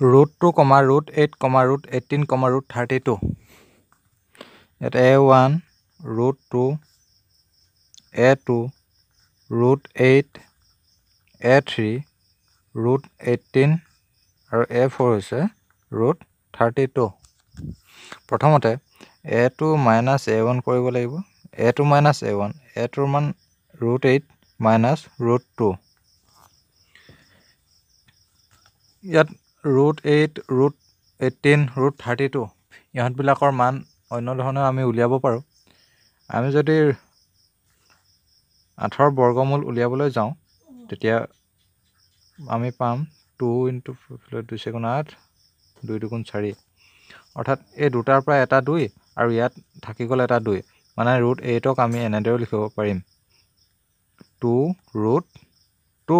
Root two comma root eight comma root eighteen comma root thirty two ইয়াত a one root two a two root eight a three root eighteen আৰু a four হৈছে root thirty two প্ৰথমতে a two minus a one কৰিব লাগিব। A two minus a one a tour মান root eight minus root two. ইয়াত root eight root eighteen root thirty two ইহঁতবিলাকৰ মান অন্য ধৰণে আমি উলিয়াব পাৰোঁ। আমি যদি আঠৰ বৰ্গমূল উলিয়াবলৈ যাওঁ তেতিয়া আমি পাম টু ইণ্টু দুই চেগুণ আঠ দুই দুগুণ চাৰি। অৰ্থাৎ এই দুটাৰ পৰা এটা দুই আৰু ইয়াত থাকি গ'ল এটা দুই। মানে ৰুট এইটক আমি এনেদৰেও লিখিব পাৰিম। Two root two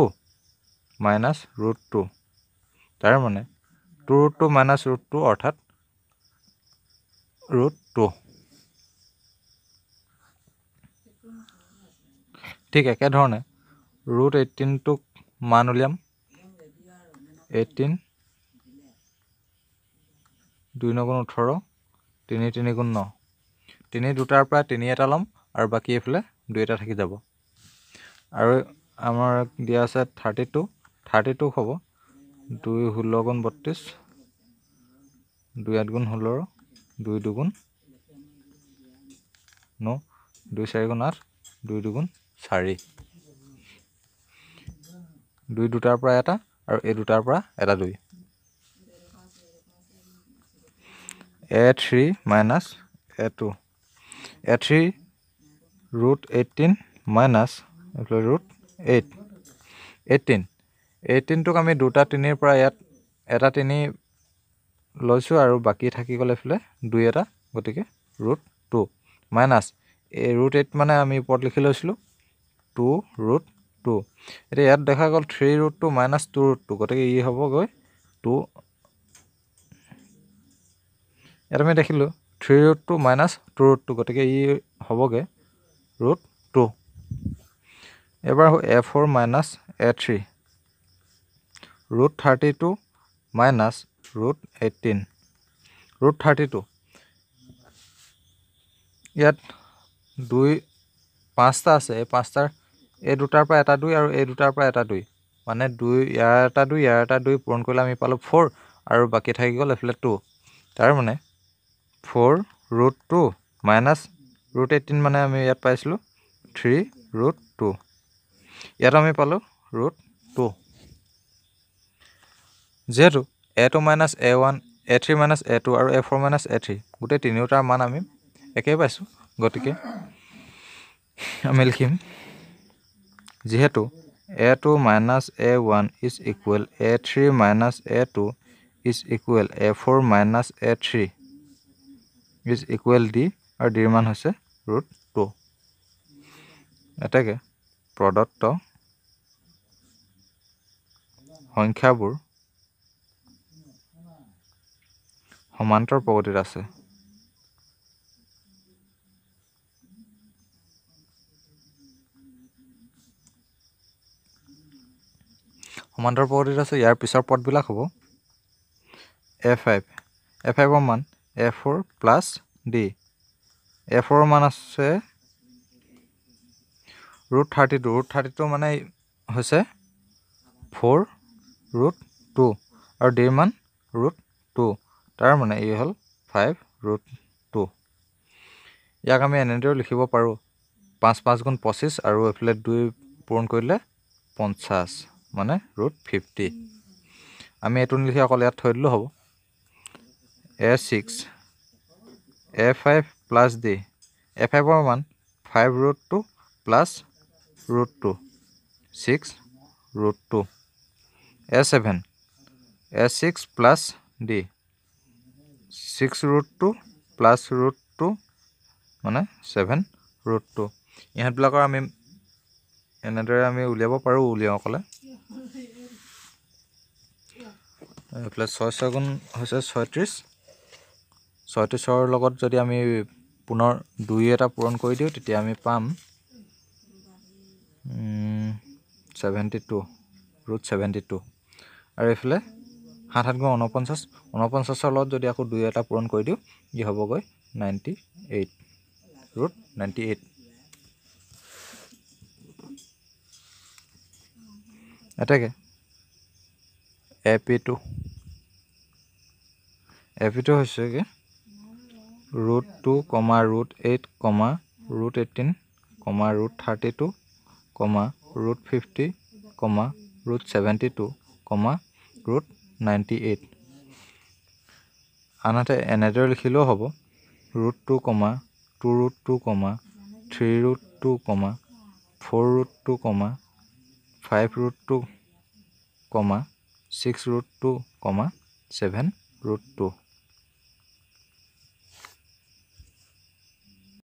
minus root two তাৰ মানে two root two minus root two অৰ্থাৎ ৰুট টু। ঠিক একেধৰণে ৰুট এইটিনটোক মান উলিয়াম। এইটিন দুই নগুণ ওঠৰ তিনি তিনি গুণ ন। তিনি দুটাৰ পৰা তিনি এটা ল'ম আৰু বাকী এইফালে দুই এটা থাকি যাব। আৰু আমাৰ দিয়া আছে থাৰ্টি টু থাৰ্টি টু হ'ব। দুই ষোল্ল গুণ বত্ৰিছ দুই আঠ গুণ ষোল্ল দুই দুগুণ ন দুই চাৰি গুণ আঠ দুই দুগুণ চাৰি। দুই দুটাৰ পৰা এটা আৰু এই দুটাৰ পৰা এটা দুই। A three minus a two. A three root eighteen minus root eight. Eighteen এইটিনটোক আমি দুটা তিনিৰ পৰা ইয়াত এটা তিনি লৈছোঁ আৰু বাকী থাকি গ'ল এইফালে দুই এটা গতিকে ৰুট টু মাইনাছ এই ৰুট এইট মানে আমি ওপৰত লিখি লৈছিলোঁ টু ৰুট টু এতিয়া ইয়াত দেখা গ'ল three root two minus two root two গতিকে ই হ'বগৈ টু ইয়াত আমি দেখিলোঁ three root two minus two root two গতিকে ই হ'বগৈ ৰুট টু এবাৰ a four minus a three root thirty two minus root eighteen root thirty two. ইয়াত দুই পাঁচটা আছে। এই পাঁচটাৰ এই দুটাৰ পৰা এটা দুই আৰু এই দুটাৰ পৰা এটা দুই। মানে দুই ইয়াৰ এটা দুই ইয়াৰ এটা দুই পূৰণ কৰিলে আমি পালোঁ ফ'ৰ আৰু বাকী থাকি গ'ল এইফালে টু। তাৰ মানে four root two minus root eighteen মানে আমি ইয়াত পাইছিলোঁ থ্ৰী ৰুট টু। ইয়াত আমি পালোঁ ৰুট টু। যিহেতু a two minus a one a three minus a two আৰু a four minus a three গোটেই তিনিওটাৰ মান আমি একেই পাইছোঁ। গতিকে আমি লিখিম যিহেতু a two minus a one is equal a three minus a two is equal a four minus a three is equal d আৰু ডিৰ মান হৈছে ৰুট টু এতেকে প্ৰদত্ত সংখ্যাবোৰ সমান্তৰ প্ৰগতিত আছে। সমান্তৰ প্ৰগতিত আছে ইয়াৰ পিছৰ পদবিলাক হ'ব। এ ফাইভ এ ফাইভৰ মান a four plus d a ফ'ৰৰ মান আছে root thirty two root thirty two মানে হৈছে ফ'ৰ ৰুট টু আৰু ডিৰ মান ৰুট টু তাৰ মানে এই হ'ল ফাইভ ৰুট টু ইয়াক আমি এনেদৰেও লিখিব পাৰোঁ। পাঁচ পাঁচ গুণ পঁচিছ আৰু এইফালে দুই পূৰণ কৰিলে পঞ্চাছ মানে ৰুট ফিফটি আমি এইটো নিলিখি অকল ইয়াত থৈ দিলেও হ'ব। A six a five plus d a ফাইভৰ মান five root two plus root two six root two a seven a six plus d six root two plus root two মানে ছেভেন ৰুট টু ইহঁতবিলাকৰ আমি এনেদৰে আমি উলিয়াব পাৰোঁ উলিয়াওঁ ক'লে এইফালে ছয় ছয় গুণ হৈছে ছয়ত্ৰিছ। ছয়ত্ৰিছৰ লগত যদি আমি পুনৰ দুই এটা পূৰণ কৰি দিওঁ তেতিয়া আমি পাম seventy two root seventy two আৰু এইফালে সাত সাত গুণ ঊনপঞ্চাছ ঊনপঞ্চাছৰ লগত যদি আকৌ দুই এটা পূৰণ কৰি দিওঁ ই হ'বগৈ ninety eight root ninety eight. এতেকে এ পিটো এ পিটো হৈছেগৈ root two comma root eight comma root eighteen comma root thirty two comma root fifty comma root seventy two comma root ninety eight. আনহাতে এনেদৰে লিখিলেও হ'ব root two comma two root two comma three root two comma four root two comma five root two comma six root two comma seven root two.